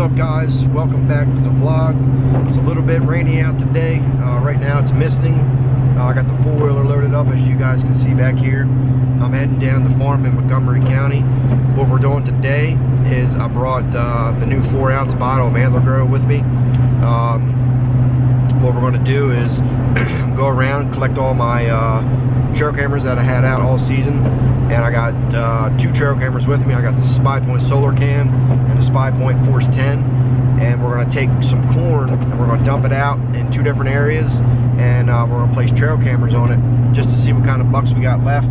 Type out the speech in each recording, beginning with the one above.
up guys? Welcome back to the vlog. It's a little bit rainy out today. Uh, right now it's misting. Uh, I got the four-wheeler loaded up as you guys can see back here. I'm heading down the farm in Montgomery County. What we're doing today is I brought uh, the new four ounce bottle of Antler Grow with me. Um, what we're going to do is go around, collect all my uh, trail cameras that I had out all season. And I got uh, two trail cameras with me. I got the SpyPoint Solar Cam and the SpyPoint Force 10. And we're going to take some corn and we're going to dump it out in two different areas. And uh, we're to place trail cameras on it just to see what kind of bucks we got left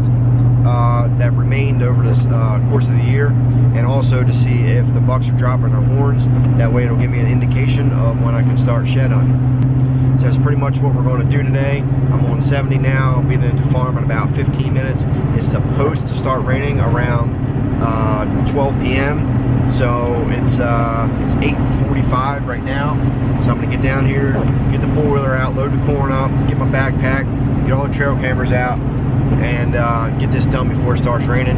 uh, that remained over this uh, course of the year. And also to see if the bucks are dropping their horns. That way it'll give me an indication of when I can start shed hunting. So that's pretty much what we're going to do today. I'm on 70 now. I'll be there to farm in about 15 minutes. It's supposed to start raining around uh, 12 p.m. So it's uh, it's 8:45 right now. So I'm gonna get down here, get the four-wheeler out, load the corn up, get my backpack, get all the trail cameras out, and uh, get this done before it starts raining.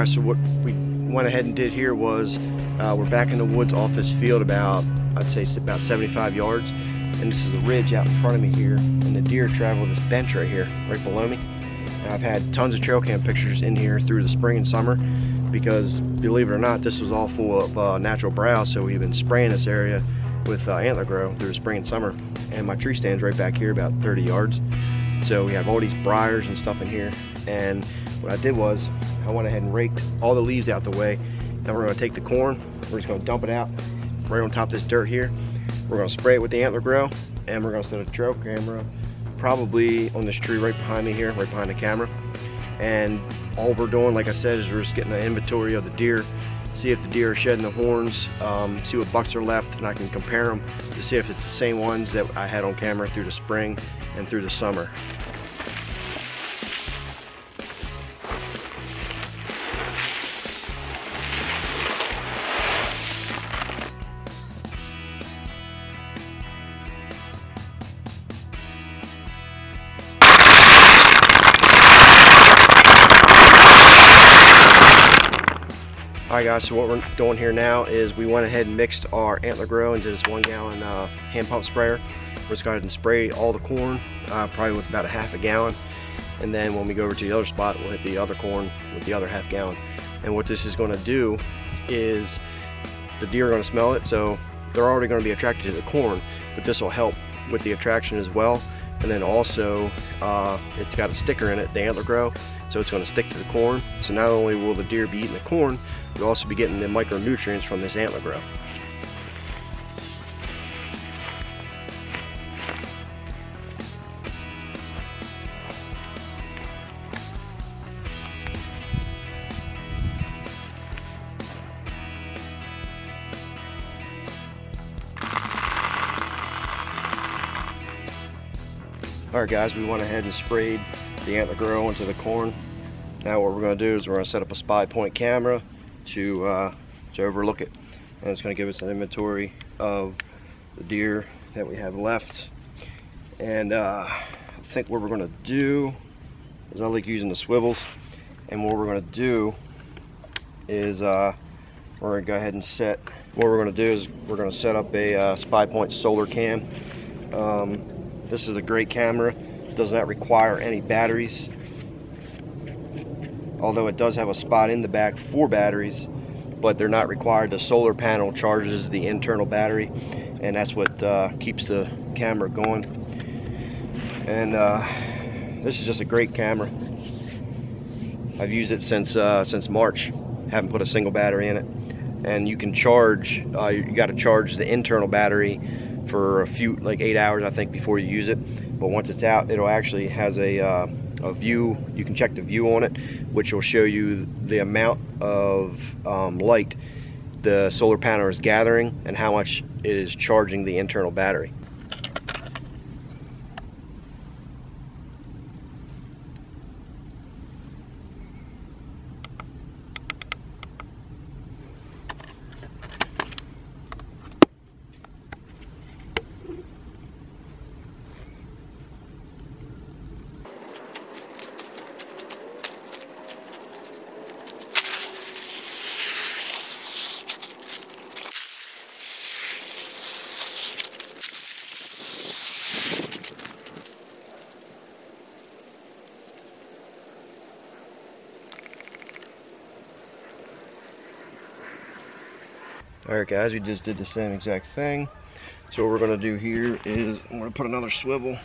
Guys, so what we went ahead and did here was uh, we're back in the woods off this field about, I'd say about 75 yards. And this is a ridge out in front of me here. And the deer travel this bench right here, right below me. And I've had tons of trail cam pictures in here through the spring and summer because believe it or not, this was all full of uh, natural browse. So we've been spraying this area with uh, antler grow through the spring and summer. And my tree stand's right back here about 30 yards. So we have all these briars and stuff in here. And what I did was I went ahead and raked all the leaves out the way. Then we're gonna take the corn, we're just gonna dump it out right on top of this dirt here. We're gonna spray it with the antler grow and we're gonna set a trail camera probably on this tree right behind me here, right behind the camera. And all we're doing, like I said, is we're just getting an inventory of the deer, see if the deer are shedding the horns, um, see what bucks are left, and I can compare them to see if it's the same ones that I had on camera through the spring and through the summer. Guys, so what we're doing here now is we went ahead and mixed our antler grow into this one gallon uh, hand pump sprayer. We're just going to spray all the corn, uh, probably with about a half a gallon. And then when we go over to the other spot, we'll hit the other corn with the other half gallon. And what this is going to do is the deer are going to smell it, so they're already going to be attracted to the corn, but this will help with the attraction as well. And then also, uh, it's got a sticker in it, the antler grow, so it's going to stick to the corn. So not only will the deer be eating the corn, you'll also be getting the micronutrients from this antler grow. Alright guys, we went ahead and sprayed the antler grow into the corn. Now what we're going to do is we're going to set up a SpyPoint camera to, uh, to overlook it. And it's going to give us an inventory of the deer that we have left. And uh, I think what we're going to do is I like using the swivels. And what we're going to do is uh, we're going to go ahead and set what we're going to do is we're going to set up a uh, SpyPoint solar cam. Um, this is a great camera. It does not require any batteries. Although it does have a spot in the back for batteries, but they're not required. The solar panel charges the internal battery, and that's what uh, keeps the camera going. And uh, this is just a great camera. I've used it since uh, since March. Haven't put a single battery in it and you can charge uh, you got to charge the internal battery for a few like eight hours I think before you use it. But once it's out it'll actually has a, uh, a view. You can check the view on it which will show you the amount of um, light the solar panel is gathering and how much it is charging the internal battery Alright guys, we just did the same exact thing. So what we're going to do here is I'm going to put another swivel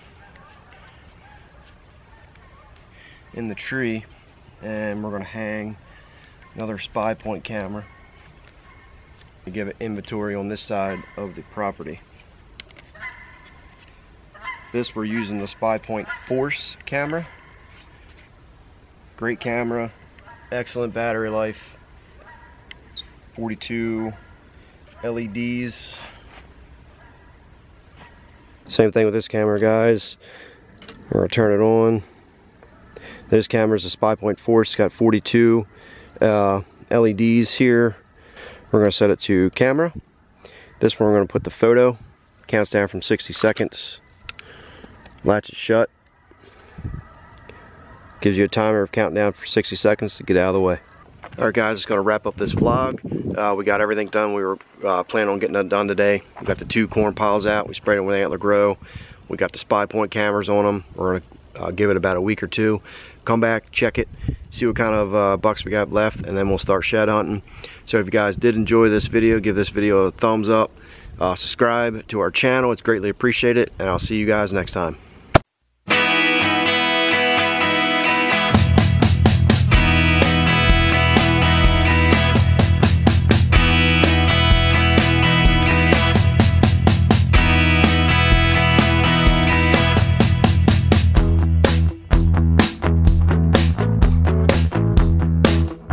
in the tree and we're going to hang another SpyPoint camera to give it inventory on this side of the property. This we're using the SpyPoint force camera. Great camera, excellent battery life, 42 LEDs. Same thing with this camera, guys. We're gonna turn it on. This camera is a SpyPoint Force. It's got 42 uh, LEDs here. We're gonna set it to camera. This one we're gonna put the photo. Counts down from 60 seconds. Latch it shut. Gives you a timer of counting down for 60 seconds to get out of the way. Alright guys, it's going to wrap up this vlog. Uh, we got everything done. We were uh, planning on getting it done today. We got the two corn piles out. We sprayed them with Antler Grow. We got the SpyPoint cameras on them. We're to uh, give it about a week or two. Come back, check it, see what kind of uh, bucks we got left, and then we'll start shed hunting. So if you guys did enjoy this video, give this video a thumbs up. Uh, subscribe to our channel. It's greatly appreciated, and I'll see you guys next time.